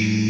Mm-hmm.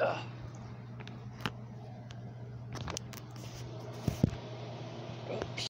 Ugh.